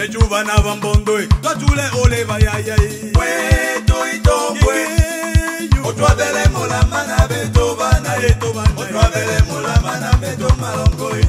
bejubana bambondwe totule oleba yayai wetoitombwe otwabele molama na betobana otwabele molama na betomalongoi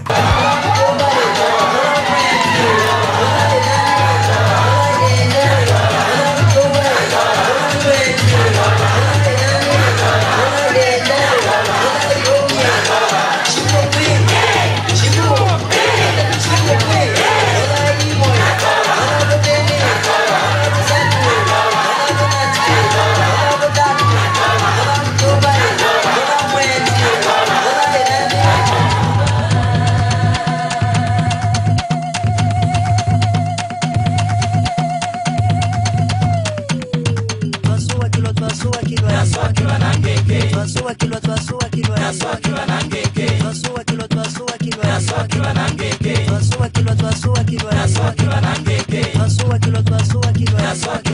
Twasua kilwa na ngenge. Twasua kilwa twasua kilwa. Twasua kilwa na na na